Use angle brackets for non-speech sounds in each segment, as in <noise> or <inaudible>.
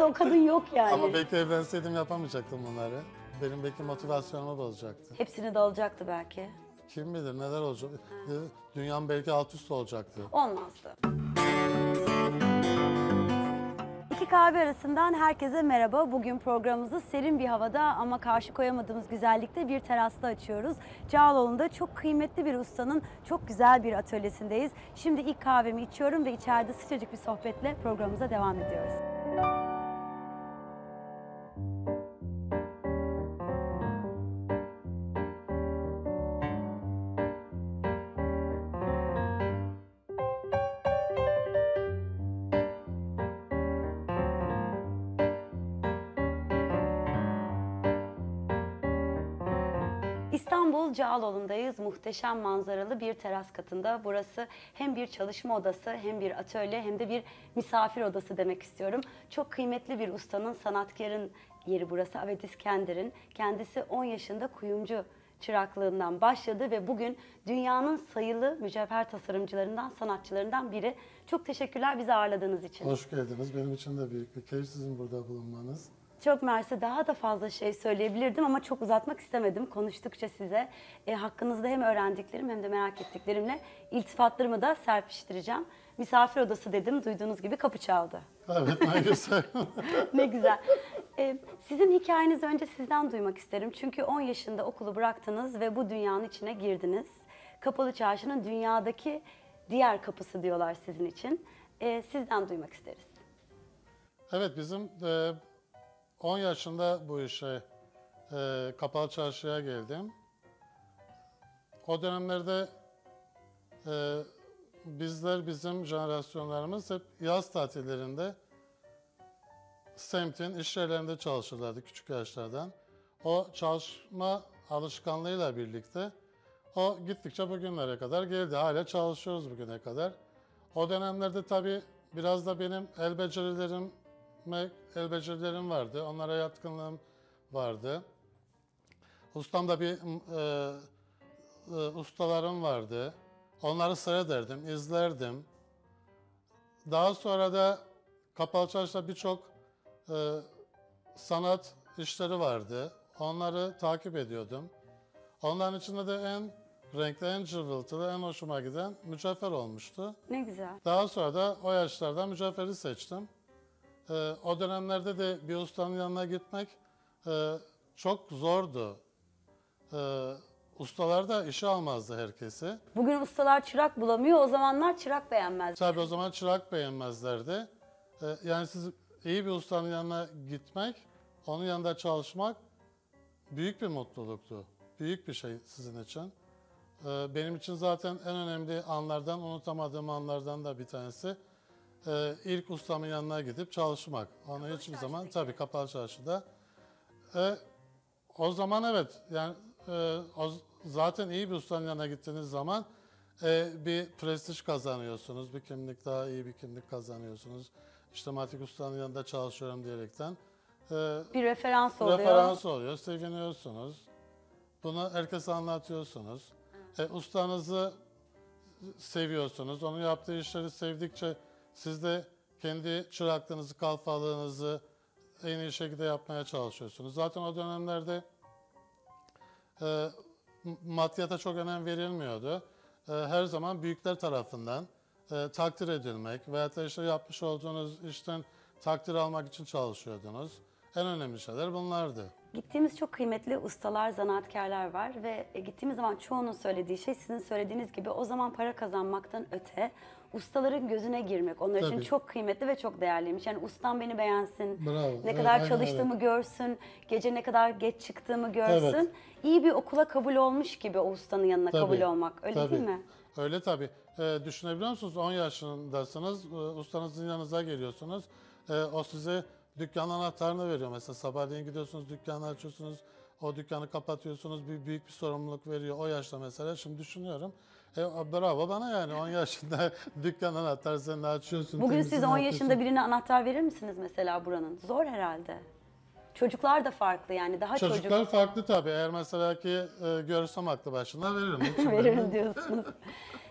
dünyada o kadın yok <laughs> yani. Ama belki evlenseydim yapamayacaktım bunları. Benim belki motivasyonumu bozacaktı. Hepsini de olacaktı belki. Kim bilir neler olacak. Dünyam belki alt üst olacaktı. Olmazdı. İki kahve arasından herkese merhaba. Bugün programımızı serin bir havada ama karşı koyamadığımız güzellikte bir terasta açıyoruz. Cağaloğlu'nda çok kıymetli bir ustanın çok güzel bir atölyesindeyiz. Şimdi ilk kahvemi içiyorum ve içeride sıcacık bir sohbetle programımıza devam ediyoruz. Cağaloğlu'ndayız. Muhteşem manzaralı bir teras katında. Burası hem bir çalışma odası, hem bir atölye, hem de bir misafir odası demek istiyorum. Çok kıymetli bir ustanın, sanatkarın yeri burası. Avet İskender'in. Kendisi 10 yaşında kuyumcu çıraklığından başladı ve bugün dünyanın sayılı mücevher tasarımcılarından, sanatçılarından biri. Çok teşekkürler bizi ağırladığınız için. Hoş geldiniz. Benim için de büyük bir keyif sizin burada bulunmanız. Çok mersi daha da fazla şey söyleyebilirdim ama çok uzatmak istemedim. Konuştukça size e, hakkınızda hem öğrendiklerim hem de merak ettiklerimle iltifatlarımı da serpiştireceğim. Misafir odası dedim, duyduğunuz gibi kapı çaldı. Evet ne güzel. <laughs> ne güzel. E, sizin hikayenizi önce sizden duymak isterim. Çünkü 10 yaşında okulu bıraktınız ve bu dünyanın içine girdiniz. Kapalı Çarşı'nın dünyadaki diğer kapısı diyorlar sizin için. E, sizden duymak isteriz. evet bizim e, 10 yaşında bu işe e, kapalı çarşıya geldim. O dönemlerde e, bizler, bizim jenerasyonlarımız hep yaz tatillerinde semtin iş yerlerinde çalışırlardı küçük yaşlardan. O çalışma alışkanlığıyla birlikte o gittikçe bugünlere kadar geldi. Hala çalışıyoruz bugüne kadar. O dönemlerde tabii biraz da benim el becerilerim el becerilerim vardı. Onlara yatkınlığım vardı. Ustamda bir e, e, ustalarım vardı. Onları seyrederdim, izlerdim. Daha sonra da Kapalı Çarşı'da birçok e, sanat işleri vardı. Onları takip ediyordum. Onların içinde de en renkli, en cıvıltılı, en hoşuma giden mücevher olmuştu. Ne güzel. Daha sonra da o yaşlarda mücevheri seçtim. Ee, o dönemlerde de bir ustanın yanına gitmek e, çok zordu. Ee, ustalar da işe almazdı herkesi. Bugün ustalar çırak bulamıyor, o zamanlar çırak beğenmez. Tabii o zaman çırak beğenmezlerdi. Ee, yani siz iyi bir ustanın yanına gitmek, onun yanında çalışmak büyük bir mutluluktu. Büyük bir şey sizin için. Benim için zaten en önemli anlardan, unutamadığım anlardan da bir tanesi e, ilk ustamın yanına gidip çalışmak. Onu hiçbir zaman tabii kapalı çarşıda. E, o zaman evet yani e, o, zaten iyi bir ustanın yanına gittiğiniz zaman e, bir prestij kazanıyorsunuz. Bir kimlik daha iyi bir kimlik kazanıyorsunuz. İşte Matik Usta'nın yanında çalışıyorum diyerekten. E, Bir referans oluyor. referans oluyor, seviniyorsunuz. Bunu herkese anlatıyorsunuz. E, ustanızı seviyorsunuz. Onun yaptığı işleri sevdikçe siz de kendi çıraklığınızı, kalfalığınızı en iyi şekilde yapmaya çalışıyorsunuz. Zaten o dönemlerde e, maddiyata çok önem verilmiyordu. E, her zaman büyükler tarafından e, takdir edilmek veyahut da işte yapmış olduğunuz işten takdir almak için çalışıyordunuz. En önemli şeyler bunlardı. Gittiğimiz çok kıymetli ustalar, zanaatkarlar var ve e, gittiğimiz zaman çoğunun söylediği şey sizin söylediğiniz gibi o zaman para kazanmaktan öte ustaların gözüne girmek onlar için Tabii. çok kıymetli ve çok değerliymiş. Yani ustam beni beğensin, Bravo. ne Evet, kadar aynen çalıştığımı görsün, gece ne kadar geç çıktığımı görsün. Evet. İyi bir okula kabul olmuş gibi o ustanın yanına Tabii, kabul olmak. Öyle tabii. değil mi? Öyle tabii. Ee, düşünebiliyor musunuz? 10 yaşındasınız, e, ustanızın yanınıza geliyorsunuz. E, o size dükkan anahtarını veriyor. Mesela sabahleyin gidiyorsunuz, dükkanı açıyorsunuz, o dükkanı kapatıyorsunuz, bir büyük bir sorumluluk veriyor. O yaşta mesela, şimdi düşünüyorum. E, bravo bana yani 10 yaşında <laughs> dükkan anahtarı sen açıyorsun. Bugün siz temizliğini 10 yapıyorsun. yaşında birine anahtar verir misiniz mesela buranın? Zor herhalde. Çocuklar da farklı yani daha çocuk. Çocuklar farklı tabii. Eğer mesela ki e, görsem aklı başında veririm. <laughs> Veririm diyorsunuz. <laughs>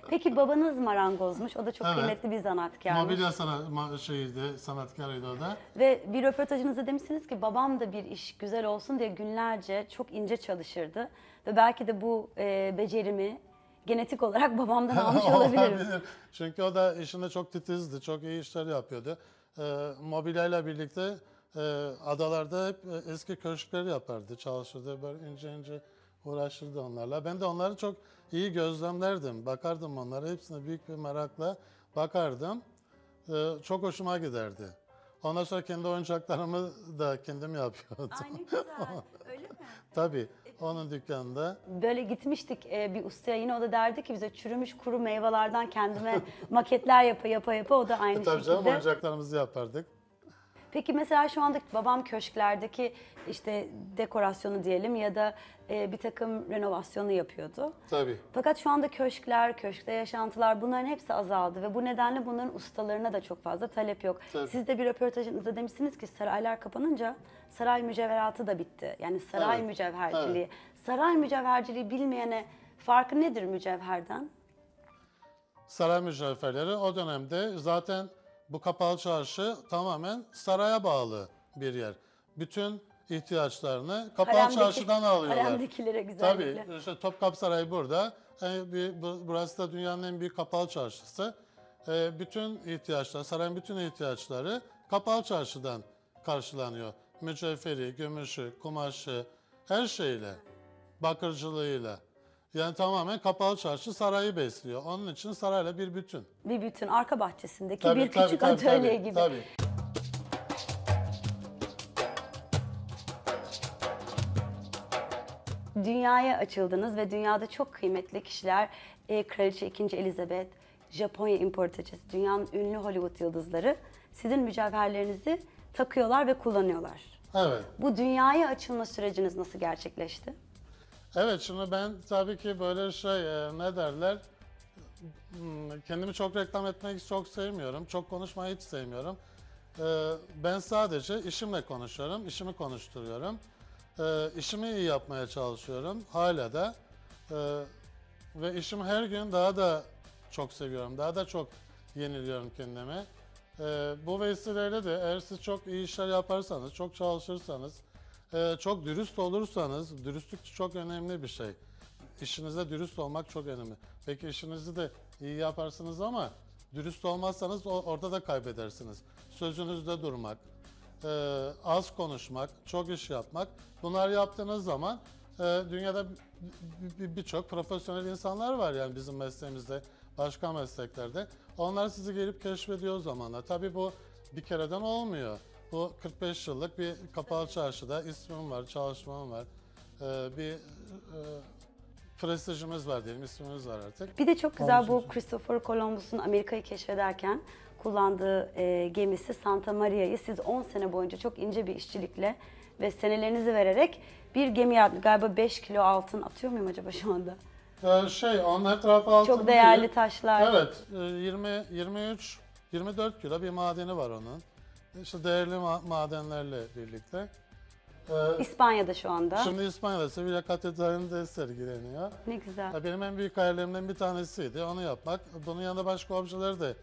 Peki babanız marangozmuş. O da çok Evet. kıymetli bir zanaatkarmış. Mobilya sana, şeydi, sanatkarıydı o da. Ve bir röportajınızda demişsiniz ki babam da bir iş güzel olsun diye günlerce çok ince çalışırdı. Ve belki de bu e, becerimi genetik olarak <laughs> babamdan <laughs> almış olabilirim. Olabilir. Çünkü o da işinde çok titizdi, çok iyi işler yapıyordu. Ee, mobilyayla birlikte e, adalarda hep e, eski köşkler yapardı, çalışırdı. Böyle ince ince uğraşırdı onlarla. Ben de onları çok iyi gözlemlerdim, bakardım onlara. Hepsine büyük bir merakla bakardım. Ee, çok hoşuma giderdi. Ondan sonra kendi oyuncaklarımı da kendim yapıyordum. Ay ne güzel. <laughs> Öyle mi? Tabii, onun dükkanında. Böyle gitmiştik e, bir ustaya yine o da derdi ki bize çürümüş kuru meyvelerden kendime <laughs> maketler yapa yapa yapa o da aynı E, Tabii canım şekilde. oyuncaklarımızı yapardık. Peki mesela şu anda babam köşklerdeki işte dekorasyonu diyelim ya da e, bir takım renovasyonu yapıyordu. Tabii. Fakat şu anda köşkler, köşkte yaşantılar bunların hepsi azaldı ve bu nedenle bunların ustalarına da çok fazla talep yok. Tabii. Siz de bir röportajınızda demişsiniz ki saraylar kapanınca saray mücevheratı da bitti. Yani saray Evet, mücevherciliği. Saray mücevherciliği bilmeyene farkı nedir mücevherden? Saray mücevherleri o dönemde zaten bu kapalı çarşı tamamen saraya bağlı bir yer. Bütün ihtiyaçlarını kapalı Haremdeki- çarşıdan alıyorlar. Haremdekilere güzellikle. Tabii işte Topkapı Sarayı burada. E, burası da dünyanın en büyük kapalı çarşısı. E, bütün ihtiyaçlar, sarayın bütün ihtiyaçları kapalı çarşıdan karşılanıyor. Mücevheri, gümüşü, kumaşı, her şeyle, bakırcılığıyla. Yani tamamen kapalı çarşı sarayı besliyor. Onun için sarayla bir bütün. Bir bütün arka bahçesindeki Tabii, bir tabii, küçük tabii, atölye tabii, gibi. Tabii. Dünyaya açıldınız ve dünyada çok kıymetli kişiler e, Kraliçe 2. Elizabeth, Japonya imparatoriçesi, dünyanın ünlü Hollywood yıldızları sizin mücevherlerinizi takıyorlar ve kullanıyorlar. Evet. Bu dünyaya açılma süreciniz nasıl gerçekleşti? Evet şimdi ben tabii ki böyle şey e, ne derler hmm, kendimi çok reklam etmek çok sevmiyorum. Çok konuşmayı hiç sevmiyorum. E, Ben sadece işimle konuşuyorum, işimi konuşturuyorum. E, İşimi iyi yapmaya çalışıyorum hala da. Ve işimi her gün daha da çok seviyorum, daha da çok yeniliyorum kendimi. Bu vesileyle de eğer siz çok iyi işler yaparsanız, çok çalışırsanız, ee, çok dürüst olursanız, dürüstlük çok önemli bir şey. İşinizde dürüst olmak çok önemli. Peki işinizi de iyi yaparsınız ama dürüst olmazsanız orada da kaybedersiniz. Sözünüzde durmak, e, az konuşmak, çok iş yapmak. Bunlar yaptığınız zaman e, dünyada birçok profesyonel insanlar var yani bizim mesleğimizde, başka mesleklerde. Onlar sizi gelip keşfediyor o zamanlar. Tabii bu bir kereden olmuyor. Bu 45 yıllık bir kapalı çarşıda ismim var, çalışmam var. Ee, bir e, prestijimiz var diyelim, ismimiz var artık. Bir de çok güzel bu. Christopher Columbus'un Amerika'yı keşfederken kullandığı e, gemisi Santa Maria'yı siz 10 sene boyunca çok ince bir işçilikle ve senelerinizi vererek bir gemi yaptı. Galiba 5 kilo altın atıyor muyum acaba şu anda? Ee, şey, onun etrafı altın Çok değerli taşlar. Evet, e, 20, 23, 24 kilo bir madeni var onun. İşte değerli ma- madenlerle birlikte. Ee, İspanya'da şu anda. Şimdi İspanya'da Sevilla Katedrali'nde sergileniyor. Ne güzel. Ya Benim en büyük hayallerimden bir tanesiydi onu yapmak. Bunun yanında başka objeleri de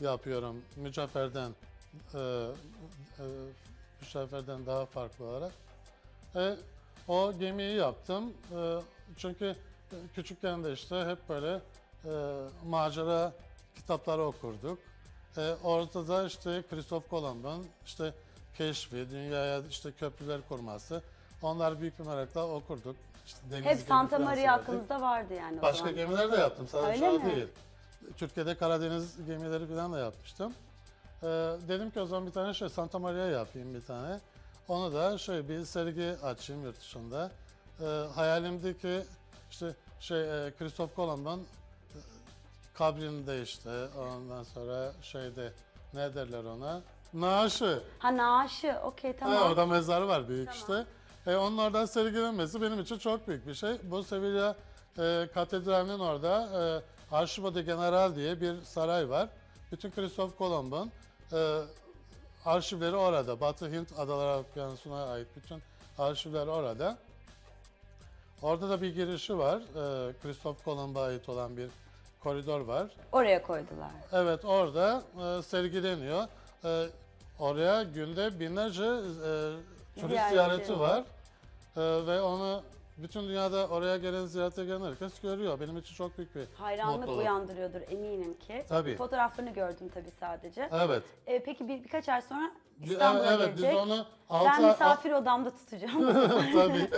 yapıyorum mücevherden, e, e, mücevherden daha farklı olarak. E, o gemiyi yaptım. E, çünkü küçükken de işte hep böyle e, macera kitapları okurduk. E, ortada işte Kristof Kolomb'un işte keşfi, dünyaya işte köprüler kurması. Onlar büyük bir merakla okurduk. İşte deniz Hep gemi Santa falan Maria severdik. aklınızda vardı yani o Başka zaman. gemiler de yaptım sadece Öyle o mi? değil. Türkiye'de Karadeniz gemileri falan da yapmıştım. Ee, dedim ki o zaman bir tane şey Santa Maria yapayım bir tane. Onu da şöyle bir sergi açayım yurt dışında. Ee, hayalimdeki işte şey e, Christoph Kolomb'un e, kabrinde işte ondan sonra şeyde ne derler ona? Naaşı. Ha naaşı. Okey tamam. Ha, orada mezarı var büyük işte. E, onun oradan sergilenmesi benim için çok büyük bir şey. Bu Sevilla e, Katedrali'nin orada e, Arşivo de General diye bir saray var. Bütün Kristof Kolomb'un e, arşivleri orada. Batı Hint Adaları Okyanusu'na ait bütün arşivler orada. Orada da bir girişi var. E, Kristof Kolomb'a ait olan bir koridor var. Oraya koydular. Evet orada e, sergileniyor. E, oraya günde binlerce e, turist ziyareti var. var. E, ve onu bütün dünyada oraya gelen ziyarete gelen herkes görüyor. Benim için çok büyük bir Hayranlık mutluluk. uyandırıyordur eminim ki. Tabii. Fotoğraflarını gördüm tabii sadece. Evet. E, peki bir, birkaç ay sonra İstanbul'a evet biz gelecek. onu ben 6 ay, misafir odamda tutacağım. <laughs> tabii.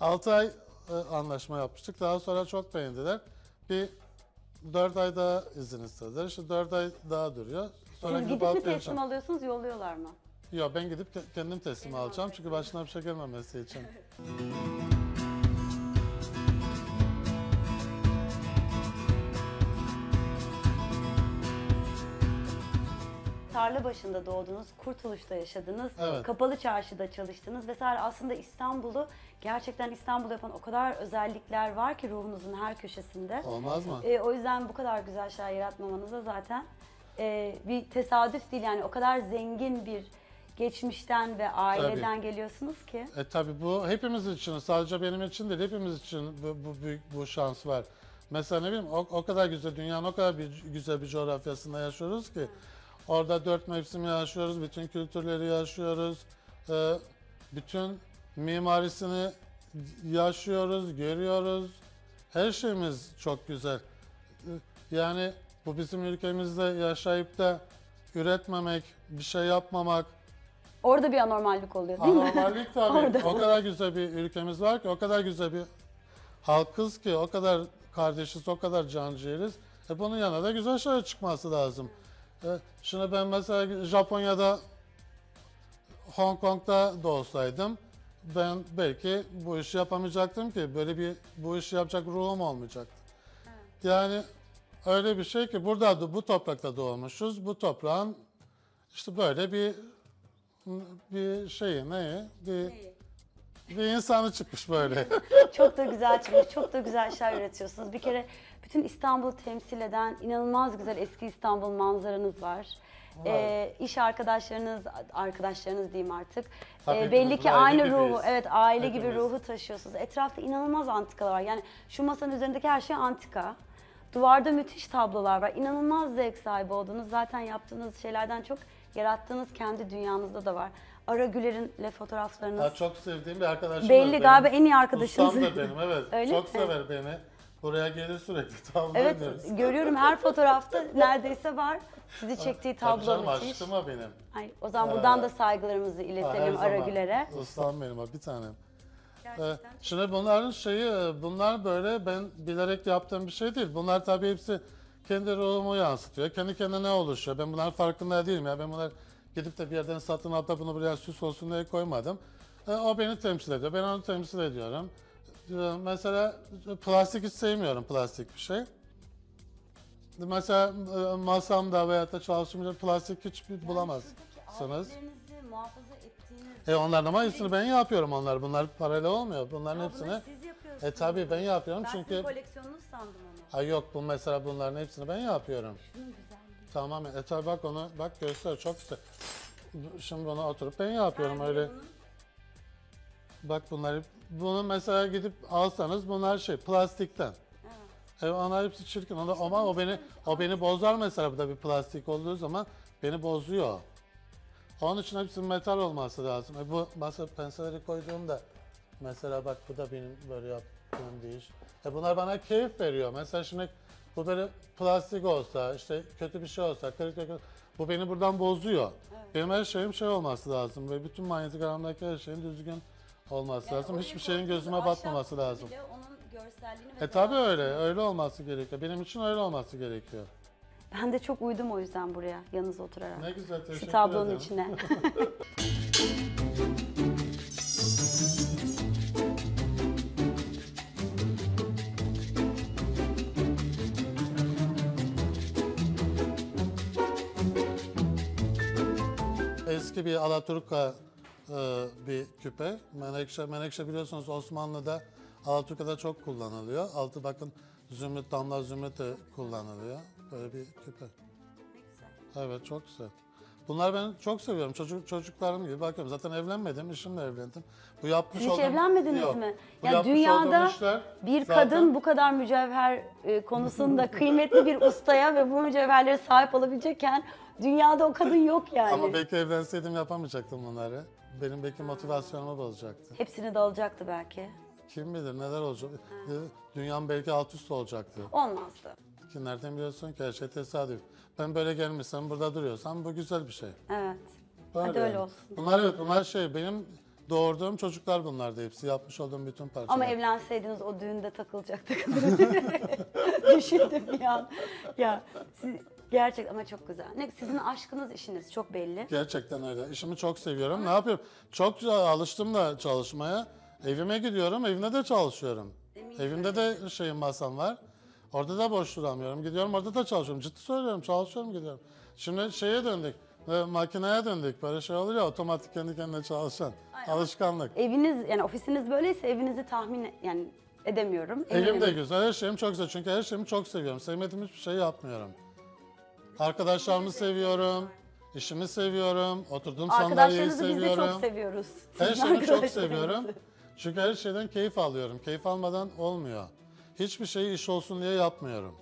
6 ay e, anlaşma yapmıştık. Daha sonra çok beğendiler. Bir 4 ay daha izin istediler. İşte 4 ay daha duruyor. Sonra Siz gidip gidip mi teslim geleceğim. alıyorsunuz, yolluyorlar mı? Yok ben gidip ke- kendim teslim alacağım. Çünkü başına bir şey gelmemesi için. <laughs> Tarla başında doğdunuz, Kurtuluş'ta yaşadınız, Evet. Kapalı Çarşı'da çalıştınız vesaire. Aslında İstanbul'u gerçekten İstanbul yapan o kadar özellikler var ki ruhunuzun her köşesinde. Olmaz mı? E, o yüzden bu kadar güzel şeyler yaratmamanız da zaten e, bir tesadüf değil yani o kadar zengin bir geçmişten ve aileden geliyorsunuz ki. E tabi bu hepimiz için sadece benim için değil hepimiz için bu, bu büyük bu şans var. Mesela ne bileyim o, o kadar güzel dünyanın o kadar bir, güzel bir coğrafyasında yaşıyoruz ki orada dört mevsim yaşıyoruz, bütün kültürleri yaşıyoruz, e, bütün mimarisini yaşıyoruz, görüyoruz. Her şeyimiz çok güzel. Yani bu bizim ülkemizde yaşayıp da üretmemek, bir şey yapmamak, Orada bir anormallik oluyor değil mi? Anormallik tabii. <laughs> Orada. o kadar güzel bir ülkemiz var ki, o kadar güzel bir halkız ki, o kadar kardeşiz, o kadar can ciğeriz. E bunun yanına da güzel şeyler çıkması lazım. E, şimdi ben mesela Japonya'da, Hong Kong'da da olsaydım, ben belki bu işi yapamayacaktım ki. Böyle bir bu işi yapacak ruhum olmayacaktı. Yani öyle bir şey ki burada bu toprakta doğmuşuz. Bu toprağın işte böyle bir bir şeyi ne? Bir bir insanı çıkmış böyle. <laughs> Çok da güzel çıkmış, çok da güzel şeyler üretiyorsunuz. Bir kere bütün İstanbul'u temsil eden inanılmaz güzel eski İstanbul manzaranız var. Ee, iş arkadaşlarınız, arkadaşlarınız diyeyim artık. Tabii Ee, hepimiz belli ki bir aile aynı gibiyiz. ruhu, evet aile gibi Hepimiz. ruhu taşıyorsunuz. Etrafta inanılmaz antikalar var. Yani şu masanın üzerindeki her şey antika. Duvarda müthiş tablolar var. İnanılmaz zevk sahibi oldunuz. Zaten yaptığınız şeylerden çok yarattığınız kendi dünyanızda da var. Ara Güler'inle fotoğraflarınız. Ha, çok sevdiğim bir arkadaşım Belli galiba en iyi arkadaşınız. Ustam da benim evet. <laughs> Öyle çok mi? sever beni. Buraya gelir sürekli <laughs> tavla Evet ediyoruz. görüyorum her fotoğrafta neredeyse var. Sizi çektiği Tabii tablo canım müthiş. aşkım o benim. Ay, o zaman Ee, buradan da saygılarımızı her iletelim Ara zaman. Güler'e. Ustam benim o bir tanem. Gerçekten. Ee, Şimdi bunların şeyi, bunlar böyle ben bilerek yaptığım bir şey değil. Bunlar tabii hepsi kendi ruhumu yansıtıyor. Kendi kendine oluşuyor. Ben bunların farkında değilim ya. Ben bunlar gidip de bir yerden satın alıp da bunu buraya süs olsun diye koymadım. Ee, o beni temsil ediyor. Ben onu temsil ediyorum. Ee, mesela plastik hiç sevmiyorum plastik bir şey. Mesela e, masamda veyahut da çalıştığım yerde plastik hiç bulamazsınız. Aletlerinizi muhafaza ettiğiniz... E onların ama hepsini ben yapıyorum onlar. Bunlar paralel olmuyor. Bunların Aa, hepsini bunları siz yapıyorsunuz. e tabii ben yapıyorum Ben çünkü sizin koleksiyonunuz sandım onu. ha yok bu mesela bunların hepsini ben yapıyorum. Şunun güzelliği. Tamamen. E tabii bak onu bak göster çok güzel. Şimdi bunu oturup ben yapıyorum öyle. Bunun- Bak bunları bunu mesela gidip alsanız bunlar şey plastikten. Evet. E onlar hepsi çirkin. Onu, ama o beni o beni bozar mesela bu da bir plastik olduğu zaman beni bozuyor. Onun için hepsi metal olması lazım. E bu masa penseleri koyduğumda mesela bak bu da benim böyle yaptığım bir iş. E bunlar bana keyif veriyor. Mesela şimdi bu böyle plastik olsa işte kötü bir şey olsa kırık kırık bu beni buradan bozuyor. Benim her şeyim şey olması lazım ve bütün manyetik alanımdaki her şeyin düzgün olması Yani lazım. oraya Hiçbir şeyin gözüme ahşap batmaması kutu lazım. bile Onun görselliğini E mesela- tabii öyle, öyle olması gerekiyor. Benim için öyle olması gerekiyor. Ben de çok uydum o yüzden buraya yanınızda oturarak. Ne güzel, teşekkür Şu tablonun ederim. içine. <laughs> Eski bir Alaturka e, bir küpe. Menekşe, menekşe biliyorsunuz Osmanlı'da Alaturka'da çok kullanılıyor. Altı bakın zümrüt, damla zümrüt de kullanılıyor. Böyle bir küpe. Evet çok güzel. Bunlar ben çok seviyorum. Çocuk çocuklarım gibi bakıyorum. Zaten evlenmedim, eşimle evlendim. Bu yapmış Siz hiç olduğum- evlenmediniz Yok. mi? Bu Ya yapmış dünyada olduğum işler bir zaten- kadın bu kadar mücevher e, konusunda <laughs> kıymetli bir ustaya ve bu mücevherlere sahip olabilecekken dünyada o kadın yok yani. Ama belki evlenseydim yapamayacaktım bunları. Benim belki motivasyonumu bozacaktı. Hepsini de alacaktı belki. Kim bilir neler olacak. Dünyam belki alt üst olacaktı. Olmazdı. Ki nereden biliyorsun ki her şey tesadüf. Ben böyle gelmişsem burada duruyorsam bu güzel bir şey. Evet. Böyle Hadi öyle yani. olsun. Bunlar evet bunlar şey benim doğurduğum çocuklar bunlardı hepsi. Yapmış olduğum bütün parçalar. Ama evlenseydiniz o düğünde takılacaktık. <laughs> Düşündüm bir an. Ya siz, gerçek ama çok güzel. Ne, sizin aşkınız işiniz çok belli. Gerçekten öyle. İşimi çok seviyorum. Ne yapıyorum? Çok alıştım da çalışmaya. Evime gidiyorum, evimde de çalışıyorum. Evimde de şeyim masam var. Orada da boş duramıyorum. Gidiyorum orada da çalışıyorum. Ciddi söylüyorum, çalışıyorum gidiyorum. Şimdi şeye döndük, e, makineye döndük. Böyle şey oluyor ya, otomatik kendi kendine çalışan. Alışkanlık. Eviniz yani ofisiniz böyleyse evinizi tahmin yani edemiyorum. Evim Eminim. de güzel, her şeyim çok güzel. Çünkü her şeyimi çok seviyorum. Sevmediğim hiçbir şey yapmıyorum. Arkadaşlarımı seviyorum, işimi seviyorum, oturduğum sandalyeyi Arkadaşlarınızı biz de seviyorum. çok seviyoruz. Her Sizin şeyi çok arkadaşlarınızı. seviyorum. Çünkü her şeyden keyif alıyorum. Keyif almadan olmuyor. Hiçbir şeyi iş olsun diye yapmıyorum.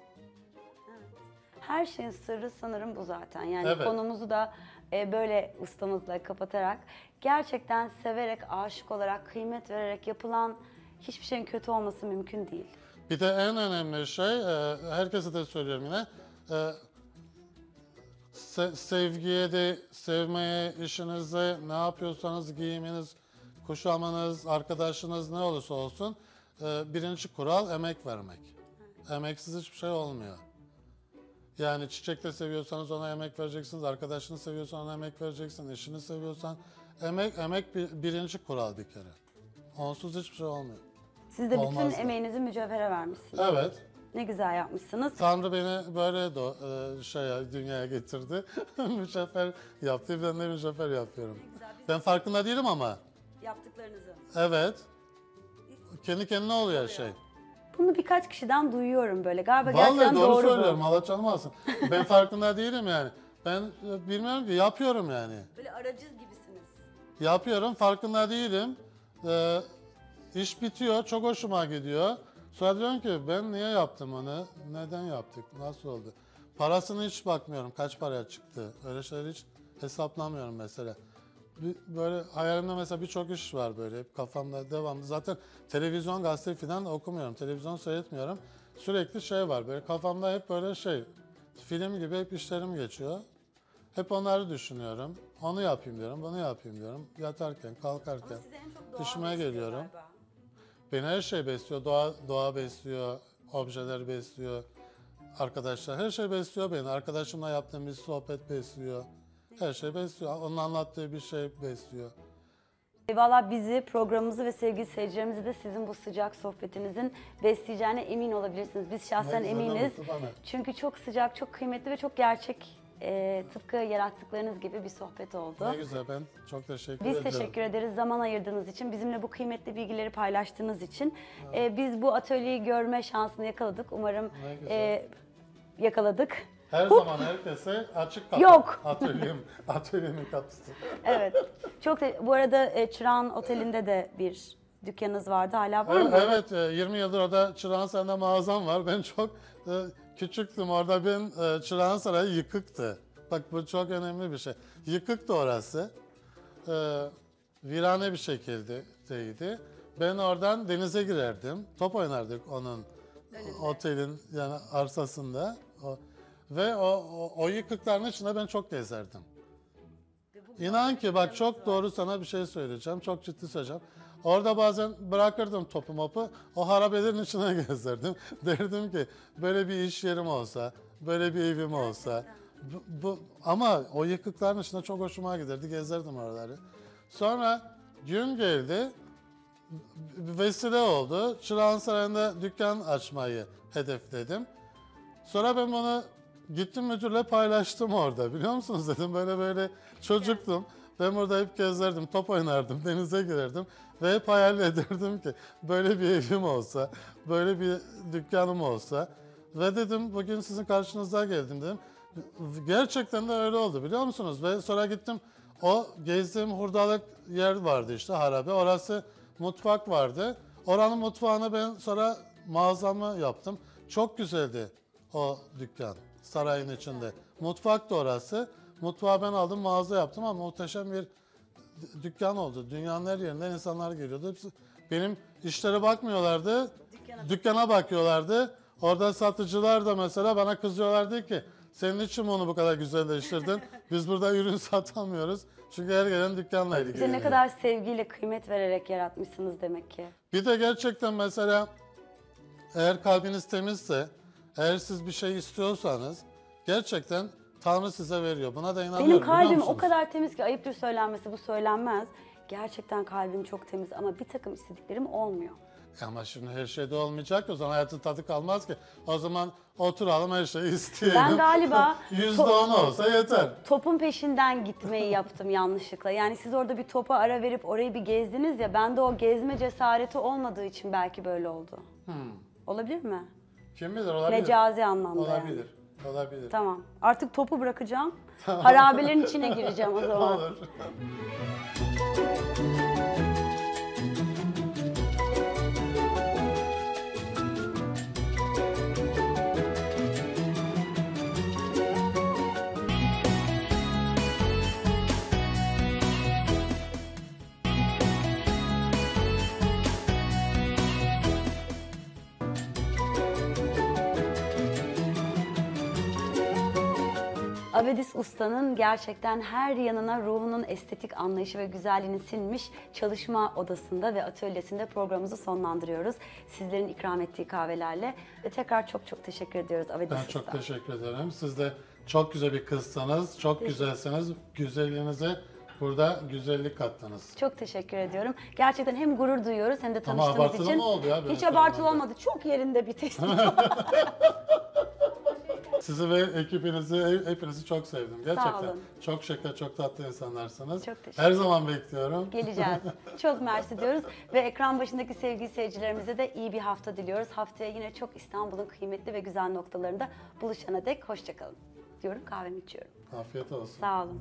Her şeyin sırrı sanırım bu zaten. Yani Evet. konumuzu da e, böyle ustamızla kapatarak gerçekten severek, aşık olarak, kıymet vererek yapılan hiçbir şeyin kötü olması mümkün değil. Bir de en önemli şey, e, herkese de söylüyorum yine, e, se- sevgiye de, sevmeye, işinize, ne yapıyorsanız giyiminiz, kuşamınız, arkadaşınız ne olursa olsun, e, birinci kural emek vermek. Emeksiz hiçbir şey olmuyor. Yani çiçek de seviyorsanız ona emek vereceksiniz, arkadaşını seviyorsan ona emek vereceksin, eşini seviyorsan emek emek bir, birinci kural bir kere. Onsuz hiçbir şey olmuyor. Siz de bütün Olmazdı. emeğinizi mücevhere vermişsiniz. Evet. Ne güzel yapmışsınız. Tanrı beni böyle do, e, şeye, dünyaya getirdi. <laughs> mücevher yaptı. Ben de mücevher yapıyorum. Ben farkında değilim ama. Yaptıklarınızı. Evet. Kendi kendine oluyor şey. Bunu birkaç kişiden duyuyorum böyle. Galiba Vallahi gerçekten doğru, doğru, söylüyorum. bu. Allah çalmasın. ben farkında değilim yani. Ben e, bilmiyorum ki yapıyorum yani. Böyle aracı gibisiniz. Yapıyorum farkında değilim. Ee, iş bitiyor. Çok hoşuma gidiyor. Sonra diyorum ki ben niye yaptım onu? Neden yaptık? Nasıl oldu? Parasını hiç bakmıyorum. Kaç paraya çıktı? Öyle şeyleri hiç hesaplamıyorum mesela. Bir- Böyle hayalimde mesela birçok iş var böyle hep kafamda devamlı. Zaten televizyon, gazete falan okumuyorum. Televizyon seyretmiyorum. Sürekli şey var böyle kafamda hep böyle şey film gibi hep işlerim geçiyor. Hep onları düşünüyorum. Onu yapayım diyorum, bunu yapayım diyorum. Yatarken, kalkarken. İşime geliyorum. Beni her şey besliyor. Doğa, doğa besliyor, objeler besliyor, arkadaşlar. Her şey besliyor beni. Arkadaşımla yaptığım bir sohbet besliyor. Her şey besliyor. Onun anlattığı bir şey besliyor. Valla bizi, programımızı ve sevgili seyircilerimizi de sizin bu sıcak sohbetinizin besleyeceğine emin olabilirsiniz. Biz şahsen Ne güzel, ne eminiz. mutlu bana. Çünkü çok sıcak, çok kıymetli ve çok gerçek, e, tıpkı yarattıklarınız gibi bir sohbet oldu. Ne güzel ben çok teşekkür Biz ederim. teşekkür ederiz zaman ayırdığınız için, bizimle bu kıymetli bilgileri paylaştığınız için. E, biz bu atölyeyi görme şansını yakaladık. Umarım Ne güzel. e, yakaladık. Her zaman herkese açık kapı. Yok. <laughs> Atölyem, atölyemin kapısı. <laughs> Evet. Çok te- bu arada e, Çırağan Oteli'nde de bir dükkanınız vardı. Hala var mı? evet, e, 20 yıldır orada Çırağan Sarayı'nda mağazam var. Ben çok e, küçüktüm orada. Ben e, Çırağan Sarayı yıkıktı. Bak bu çok önemli bir şey. Yıkıktı orası. E, virane bir şekildeydi. Ben oradan denize girerdim. Top oynardık onun otelin yani arsasında. O, ve o, o, o yıkıkların içinde ben çok gezerdim. İnan ki bak çok doğru sana bir şey söyleyeceğim. Çok ciddi söyleyeceğim. Orada bazen bırakırdım topu mopu. O harabelerin içine <laughs> gezerdim. Derdim ki böyle bir iş yerim olsa, böyle bir evim olsa. Bu, bu- ama o yıkıkların içinde çok hoşuma giderdi. Gezerdim oraları. Sonra gün geldi. Vesile oldu. Çırağan Sarayı'nda dükkan açmayı hedefledim. Sonra ben bunu gittim müdürle paylaştım orada. Biliyor musunuz dedim böyle böyle çocuktum. Ben burada hep gezerdim, top oynardım, denize girerdim. Ve hep hayal <laughs> ederdim ki böyle bir evim olsa, böyle bir dükkanım olsa. Ve dedim bugün sizin karşınıza geldim dedim. Gerçekten de öyle oldu biliyor musunuz? Ve sonra gittim o gezdiğim hurdalık yer vardı işte harabe. Orası mutfak vardı. Oranın mutfağını ben sonra mağazamı yaptım. Çok güzeldi o dükkan sarayın içinde. Mutfak da orası. Mutfağı ben aldım mağaza yaptım ama muhteşem bir dükkan oldu. Dünyanın her yerinden insanlar geliyordu. Hepsi benim işlere bakmıyorlardı. Dükkana bakıyorlardı. Orada satıcılar da mesela bana kızıyorlardı ki senin için mi onu bu kadar güzelleştirdin? <laughs> Biz burada ürün satamıyoruz. Çünkü her gelen dükkanla Bize ne kadar sevgiyle, kıymet vererek yaratmışsınız demek ki. Bir de gerçekten mesela eğer kalbiniz temizse, eğer siz bir şey istiyorsanız gerçekten Tanrı size veriyor. Buna da inanıyorum. Benim kalbim o kadar temiz ki ayıptır söylenmesi bu söylenmez. Gerçekten kalbim çok temiz ama bir takım istediklerim olmuyor. Ama şimdi her şeyde olmayacak ki, o zaman hayatın tadı kalmaz ki. O zaman oturalım her şeyi isteyelim. Ben galiba <laughs> Yüzde on olsa yeter. topun peşinden gitmeyi yaptım yanlışlıkla. Yani siz orada bir topa ara verip orayı bir gezdiniz ya ben de o gezme cesareti olmadığı için belki böyle oldu. Hmm. Olabilir mi? Kim bilir olabilir. Mecazi anlamda yani. Olabilir. Olabilir. Tamam. Artık topu bırakacağım. Harabelerin içine gireceğim o zaman. Olur. Avedis Usta'nın gerçekten her yanına ruhunun estetik anlayışı ve güzelliğini sinmiş çalışma odasında ve atölyesinde programımızı sonlandırıyoruz. Sizlerin ikram ettiği kahvelerle ve tekrar çok çok teşekkür ediyoruz Avedis Ben Usta. çok teşekkür ederim. Siz de çok güzel bir kızsanız, çok güzelsiniz. Güzelliğinize burada güzellik kattınız. Çok teşekkür ediyorum. Gerçekten hem gurur duyuyoruz hem de Ama tanıştığımız abartılı için. mı oldu ya Hiç abartılı olmadı. Çok yerinde bir tespit. <laughs> <laughs> Sizi ve ekibinizi, hepinizi çok sevdim. Gerçekten. olun. Çok şeker, çok tatlı insanlarsınız. Çok teşekkür Her zaman bekliyorum. Geleceğiz. <laughs> Çok mersi diyoruz ve ekran başındaki sevgili seyircilerimize de iyi bir hafta diliyoruz. Haftaya yine çok İstanbul'un kıymetli ve güzel noktalarında buluşana dek hoşçakalın diyorum kahvemi içiyorum. Afiyet olsun. Sağ olun.